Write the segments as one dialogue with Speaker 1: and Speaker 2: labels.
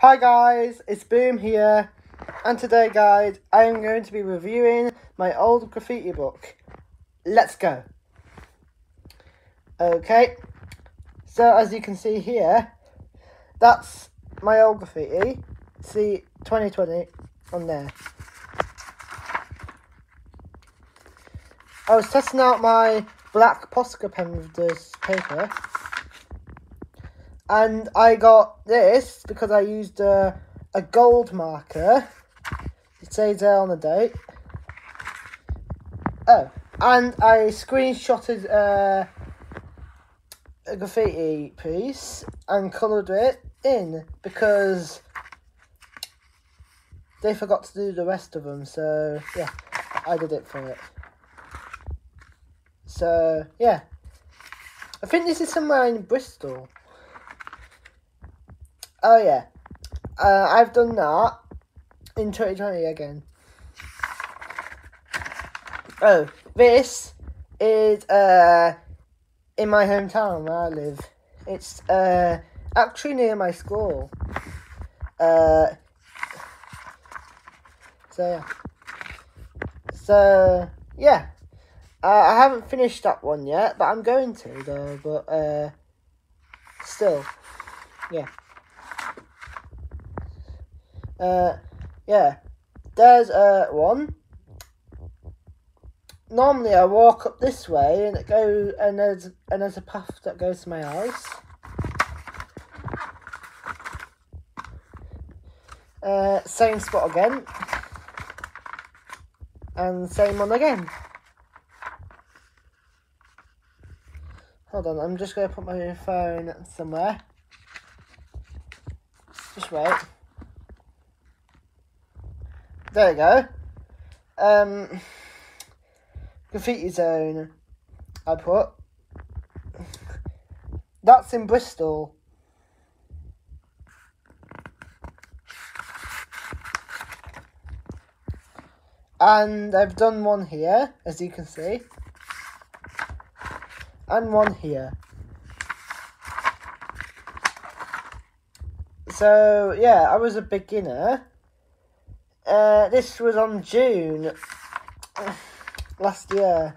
Speaker 1: Hi guys, it's Boom here, and today guys, I am going to be reviewing my old graffiti book. Let's go. Okay, so as you can see here, that's my old graffiti. See 2020 on there. I was testing out my black Posca pen with this paper. And I got this because I used a, gold marker. It says there on the date. Oh, and I screenshotted uh, a graffiti piece and coloured it in because they forgot to do the rest of them. So, yeah, I did it for it. So, yeah. I think this is somewhere in Bristol. Oh, yeah. Uh, I've done that in 2020 again. Oh, this is uh, in my hometown where I live. It's uh, actually near my school. Uh, so, yeah. So, yeah. Uh, I haven't finished that one yet, but I'm going to though. But uh, still, yeah. Uh, yeah. There's uh one. Normally, I walk up this way, and it goes, and there's and there's a path that goes to my house. Uh, same spot again, and same one again. Hold on, I'm just going to put my phone somewhere. Just wait. There you go. Um, graffiti zone, I put. That's in Bristol. And I've done one here, as you can see and one here. So, yeah, I was a beginner. Uh, this was on June last year.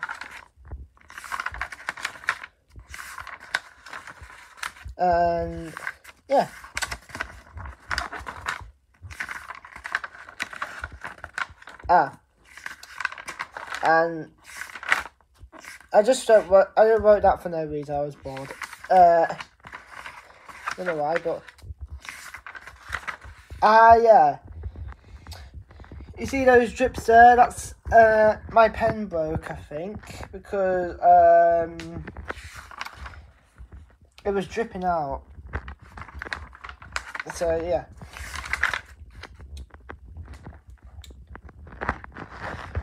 Speaker 1: And, yeah. Ah. And I just wrote, I wrote that for no reason. I was bored. Uh, I don't know why, but ah, yeah. You see those drips there? That's uh, my pen broke, I think, because um, it was dripping out. So yeah.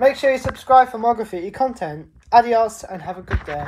Speaker 1: Make sure you subscribe for more graffiti content. Adios and have a good day.